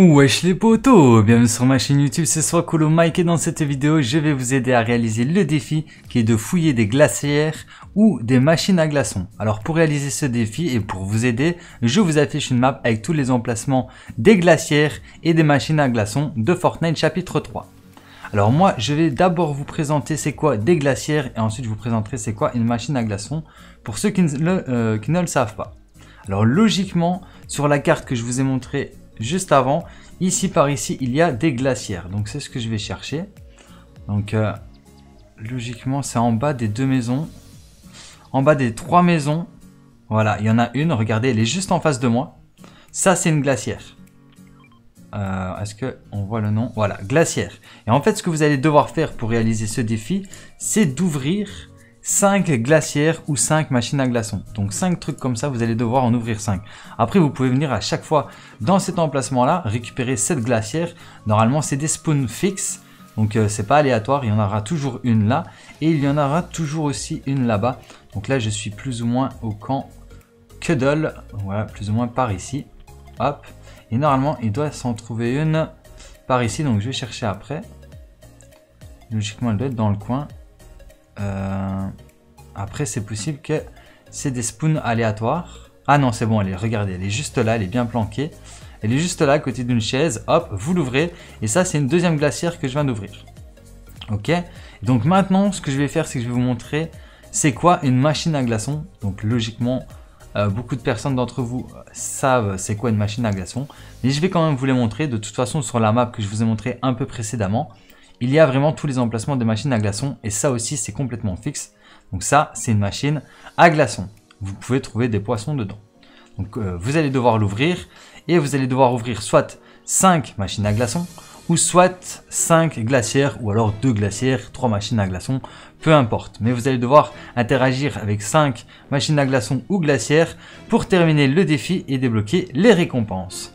Wesh les potos, bienvenue sur ma chaîne YouTube, c'est Swakolo Mike et dans cette vidéo je vais vous aider à réaliser le défi qui est de fouiller des glacières ou des machines à glaçons. Alors pour réaliser ce défi et pour vous aider, je vous affiche une map avec tous les emplacements des glacières et des machines à glaçons de Fortnite chapitre 3. Alors moi je vais d'abord vous présenter c'est quoi des glacières et ensuite je vous présenterai c'est quoi une machine à glaçons pour ceux qui ne, le, euh, savent pas. Alors logiquement sur la carte que je vous ai montré juste avant. Ici par ici, il y a des glacières. Donc c'est ce que je vais chercher. Donc euh, logiquement, c'est en bas des deux maisons. En bas des trois maisons. Voilà, il y en a une. Regardez, elle est juste en face de moi. Ça, c'est une glacière. Euh, est-ce que on voit le nom? Voilà, glacière. Et en fait, ce que vous allez devoir faire pour réaliser ce défi, c'est d'ouvrir 5 glacières ou 5 machines à glaçons. Donc 5 trucs comme ça, vous allez devoir en ouvrir 5. Après, vous pouvez venir à chaque fois dans cet emplacement-là, récupérer cette glacière. Normalement, c'est des spoons fixes. Donc euh, c'est pas aléatoire, il y en aura toujours une là. Et il y en aura toujours aussi une là-bas. Donc là, je suis plus ou moins au camp Cuddle. Voilà, plus ou moins par ici. Hop. Et normalement, il doit s'en trouver une par ici. Donc je vais chercher après. Logiquement, elle doit être dans le coin. Euh, après, c'est possible que c'est des spoons aléatoires. Ah non, c'est bon, allez, regardez, elle est juste là, elle est bien planquée. Elle est juste là, à côté d'une chaise. Hop, vous l'ouvrez. Et ça, c'est une deuxième glacière que je viens d'ouvrir. Ok? Donc maintenant, ce que je vais faire, c'est que je vais vous montrer c'est quoi une machine à glaçons. Donc logiquement, euh, beaucoup de personnes d'entre vous savent c'est quoi une machine à glaçons. Mais je vais quand même vous les montrer. De toute façon, sur la map que je vous ai montré un peu précédemment, il y a vraiment tous les emplacements de machines à glaçons et ça aussi c'est complètement fixe. Donc ça c'est une machine à glaçons. Vous pouvez trouver des poissons dedans. Donc euh, vous allez devoir l'ouvrir et vous allez devoir ouvrir soit 5 machines à glaçons ou soit 5 glacières ou alors 2 glacières, 3 machines à glaçons, peu importe. Mais vous allez devoir interagir avec 5 machines à glaçons ou glacières pour terminer le défi et débloquer les récompenses.